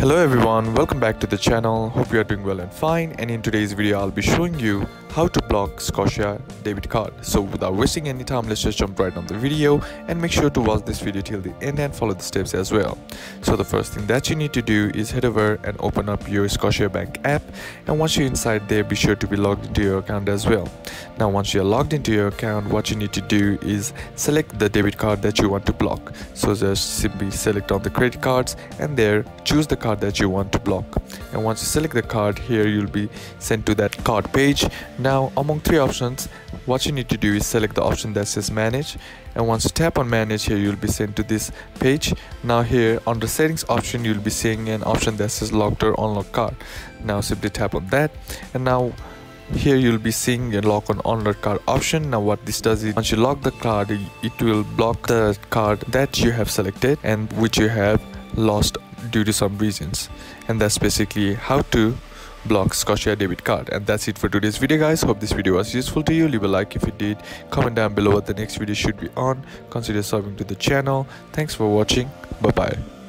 Hello everyone, welcome back to the channel. Hope you are doing well and fine. And in today's video, I'll be showing you how to block Scotia debit card. So without wasting any time, let's just jump right on the video and make sure to watch this video till the end and follow the steps as well. So the first thing that you need to do is head over and open up your Scotia Bank app. And once you're inside there, be sure to be logged into your account as well. Now once you're logged into your account, what you need to do is select the debit card that you want to block. So just simply select on the credit cards and there choose the card that you want to block. And once you select the card here, you'll be sent to that card page. Now among three options what you need to do is select the option that says manage. And once you tap on manage here you'll be sent to this page. Now here on the settings option you'll be seeing an option that says locked or unlock card. Now simply tap on that. And now here you'll be seeing a lock on unlock card option. Now what this does is once you lock the card it will block the card that you have selected and which you have lost due to some reasons. And that's basically how to block Scotia debit card. And that's it for today's video guys. Hope this video was useful to you. Leave a like if it did. Comment down below what the next video should be on. Consider subbing to the channel. Thanks for watching. Bye bye